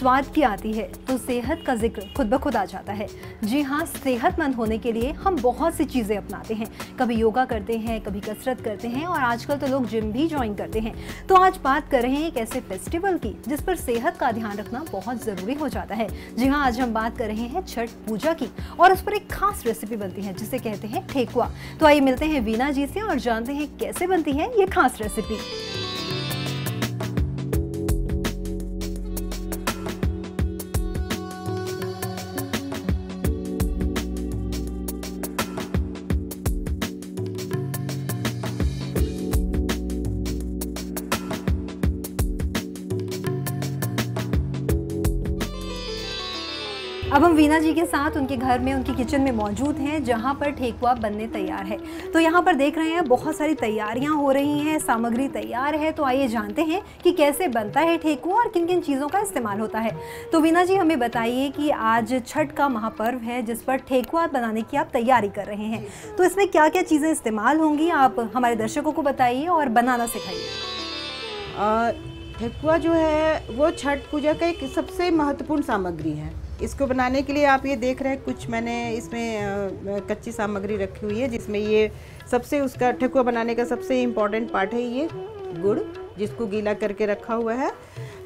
स्वाद की आती है तो सेहत का ज़िक्र खुद ब खुद आ जाता है। जी हाँ सेहतमंद होने के लिए हम बहुत सी चीज़ें अपनाते हैं। कभी योगा करते हैं, कभी कसरत करते हैं और आजकल तो लोग जिम भी ज्वाइन करते हैं। तो आज बात कर रहे हैं एक ऐसे फेस्टिवल की, जिस पर सेहत का ध्यान रखना बहुत ज़रूरी हो जाता है। जी हाँ आज हम बात कर रहे हैं छठ पूजा की और उस पर एक खास रेसिपी बनती है, जिसे कहते हैं ठेकुआ। तो आइए मिलते हैं वीना जी से और जानते हैं कैसे बनती है ये खास रेसिपी अब हम वीना जी के साथ उनके घर में, उनकी किचन में मौजूद हैं, जहाँ पर ठेकुआ बनने तैयार है। तो यहाँ पर देख रहे हैं, बहुत सारी तैयारियाँ हो रही हैं, सामग्री तैयार है। तो आइए जानते हैं कि कैसे बनता है ठेकुआ और किन किन चीज़ों का इस्तेमाल होता है। तो वीना जी, हमें बताइए कि आज छठ का महापर्व है, जिस पर ठेकुआ बनाने की आप तैयारी कर रहे हैं। तो इसमें क्या क्या चीज़ें इस्तेमाल होंगी, आप हमारे दर्शकों को बताइए और बनाना सिखाइए। ठेकुआ जो है, वो छठ पूजा का एक सबसे महत्वपूर्ण सामग्री है। इसको बनाने के लिए आप ये देख रहे हैं, कुछ मैंने इसमें कच्ची सामग्री रखी हुई है, जिसमें ये सबसे उसका ठेकुआ बनाने का सबसे इंपॉर्टेंट पार्ट है ये गुड़, जिसको गीला करके रखा हुआ है।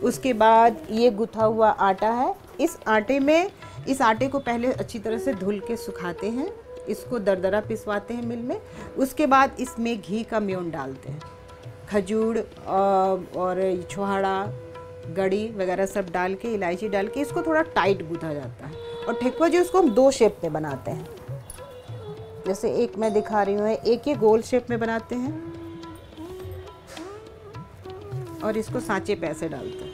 उसके बाद ये गुथा हुआ आटा है। इस आटे में, इस आटे को पहले अच्छी तरह से धुल के सुखाते हैं। इसको दरदरा पिसवाते हैं मिल में। उसके बाद इसमें घी का म्योन डालते हैं। खजूर और छोहाड़ा गड़ी वगैरह सब डाल के, इलायची डाल के इसको थोड़ा टाइट गूथा जाता है। और ठेकुआ जो उसको हम दो शेप में बनाते हैं। जैसे एक मैं दिखा रही हूँ, एक ये गोल शेप में बनाते हैं। और इसको सांचे पे ऐसे डालते हैं।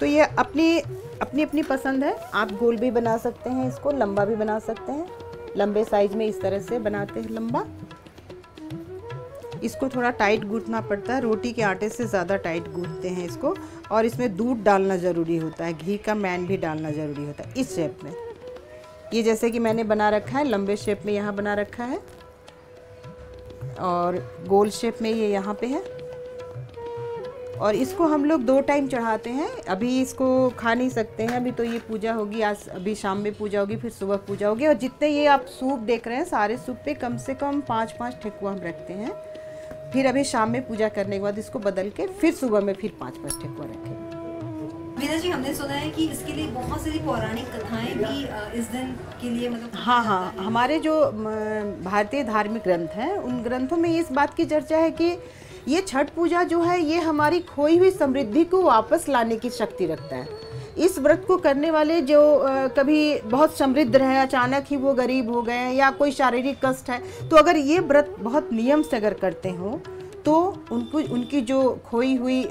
तो ये अपनी अपनी अपनी पसंद है। आप गोल भी बना सकते हैं इसको, लंबा भी बना सकते हैं। लंबे साइज़ में इस तरह से बनाते हैं, लंबा। इसको थोड़ा टाइट गूंथना पड़ता है। रोटी के आटे से ज़्यादा टाइट गूंथते हैं इसको। और इसमें दूध डालना ज़रूरी होता है। घी का मैन भी डालना ज़रूरी होता है। इस शेप में। ये जैसे कि मैंने बना रखा है, लंबे शेप में यहाँ बना रखा है। और गोल शेप में ये यहाँ पे है। और इसको हम लोग दो टाइम चढ़ाते हैं। अभी इसको खा नहीं सकते हैं। अभी तो ये पूजा होगी। आज अभी शाम में पूजा होगी, फिर सुबह पूजा होगी। और जितने ये आप सूप देख रहे हैं, सारे सूप पे कम से कम पाँच पाँच ठेकुआ हम रखते हैं। फिर अभी शाम में पूजा करने के बाद इसको बदल के फिर सुबह में फिर पाँच पाँच ठेकुआ रखें वीरा जी हमने सुना है कि इसके लिए बहुत सारी पौराणिक कथाएँ भी इस दिन के लिए मतलब हाँ हाँ हमारे जो भारतीय धार्मिक ग्रंथ हैं उन ग्रंथों में इस बात की चर्चा है कि ये छठ पूजा जो है ये हमारी खोई हुई समृद्धि को वापस लाने की शक्ति रखता है। इस व्रत को करने वाले जो कभी बहुत समृद्ध रहे अचानक ही वो गरीब हो गए या कोई शारीरिक कष्ट है तो अगर ये व्रत बहुत नियम से अगर करते हों तो उनको उनकी जो खोई हुई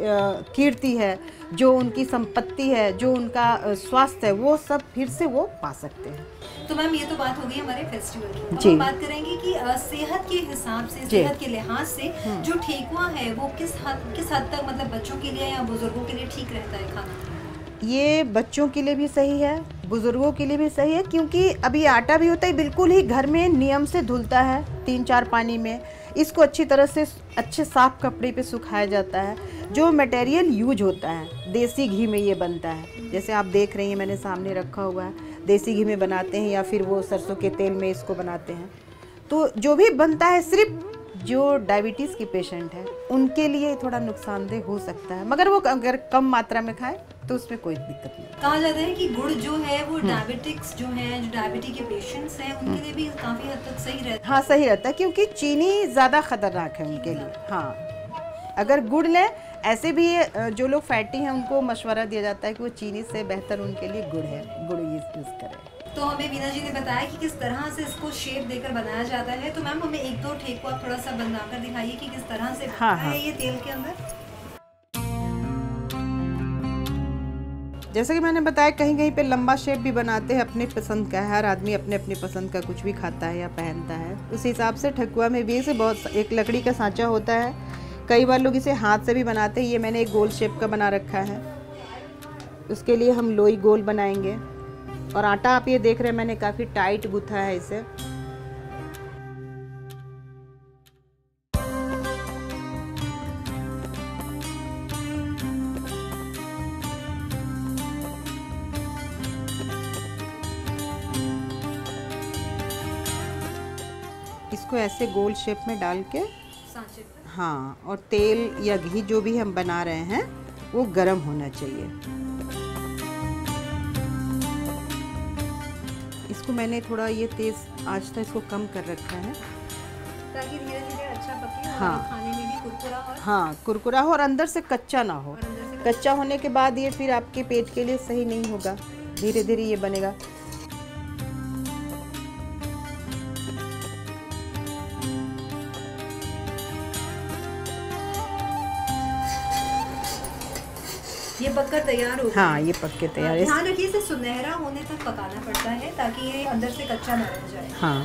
कीर्ति है जो उनकी संपत्ति है जो उनका स्वास्थ्य है वो सब फिर से वो पा सकते हैं। तो मैम ये तो बात हो गई हमारे फेस्टिवल की। जी। हम बात करेंगे कि सेहत के हिसाब से सेहत के लिहाज से हम्म। जो ठेकुआ है वो किस हद किस हद तक मतलब बच्चों के लिए या बुज़ुर्गों के लिए ठीक रहता है खाना? ये बच्चों के लिए भी सही है, बुज़ुर्गों के लिए भी सही है, क्योंकि अभी आटा भी होता है, बिल्कुल ही घर में नियम से धुलता है, तीन चार पानी में। इसको अच्छी तरह से अच्छे साफ़ कपड़े पे सुखाया जाता है, जो मटेरियल यूज़ होता है। देसी घी में ये बनता है। जैसे आप देख रही हैं, मैंने सामने रखा हुआ है। देसी घी में बनाते हैं या फिर वो सरसों के तेल में इसको बनाते हैं। तो जो भी बनता है, सिर्फ़ जो डायबिटीज़ की पेशेंट है, उनके लिए थोड़ा नुकसानदेह हो सकता है। मगर वो अगर कम मात्रा में खाए तो उसमें कोई दिक्कत नहीं। कहा जाता है कि गुड़ जो है वो डायबिटिक्स हम्म। जो है जो डायबिटी के पेशेंट्स हैं उनके लिए भी काफ़ी हद तक सही रहता है। हाँ सही रहता है क्योंकि चीनी ज़्यादा खतरनाक है उनके लिए। हाँ। अगर गुड़ लें ऐसे भी जो लोग फैटी हैं उनको मशवरा दिया जाता है कि वो चीनी से बेहतर उनके लिए गुड़ है गुड़ यूज़ करें। तो हमें वीना जी ने बताया कि किस तरह से इसको शेप देकर बनाया जाता है। तो मैम हमें एक दो ठेकुआ थोड़ा सा बनाकर दिखाइए कि किस तरह से हाँ, हाँ. है। ये तेल के अंदर। जैसे कि मैंने बताया, कहीं कहीं पे लंबा शेप भी बनाते हैं, अपने पसंद का हर आदमी अपने अपने पसंद का कुछ भी खाता है या पहनता है। उस हिसाब से ठकुआ में भी इसे बहुत एक लकड़ी का सांचा होता है। कई बार लोग इसे हाथ से भी बनाते हैं। ये मैंने एक गोल शेप का बना रखा है। उसके लिए हम लोई गोल बनाएँगे। और आटा आप ये देख रहे हैं, मैंने काफ़ी टाइट गुथा है इसे। इसको ऐसे गोल शेप में डाल के हाँ और तेल या घी जो भी हम बना रहे हैं वो गर्म होना चाहिए। इसको मैंने थोड़ा ये तेज़ आँच था इसको कम कर रखा है। ताकि धीरे धीरे अच्छा पके और हाँ। खाने में भी कुरकुरा और हाँ कुरकुरा हो और अंदर से कच्चा ना हो। कच्चा होने के बाद ये फिर आपके पेट के लिए सही नहीं होगा। धीरे धीरे ये बनेगा। ये पककर तैयार हो हाँ ये पक के तैयार है। ध्यान रखिए इसे सुनहरा होने तक पकाना पड़ता है ताकि ये अंदर से कच्चा ना रह जाए। हाँ।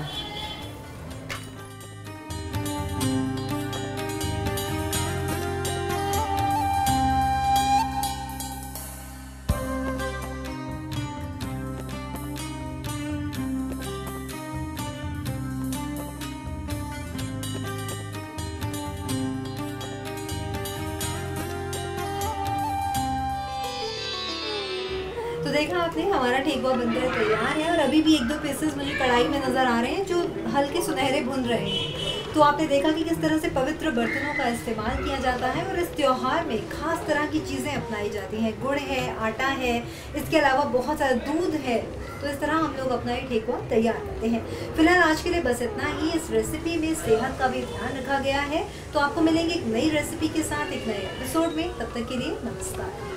देखा आपने, हमारा ठेकुआ बनकर तैयार है और अभी भी एक दो पीसेस मुझे कढ़ाई में नज़र आ रहे हैं जो हल्के सुनहरे भुन रहे हैं। तो आपने देखा कि किस तरह से पवित्र बर्तनों का इस्तेमाल किया जाता है और इस त्यौहार में खास तरह की चीज़ें अपनाई जाती हैं। गुड़ है, आटा है, इसके अलावा बहुत सारा दूध है। तो इस तरह हम लोग अपना ये ठेकुआ तैयार करते हैं। फ़िलहाल आज के लिए बस इतना ही। इस रेसिपी में सेहत का भी ध्यान रखा गया है। तो आपको मिलेंगे एक नई रेसिपी के साथ एक नए एपिसोड में। तब तक के लिए नमस्कार।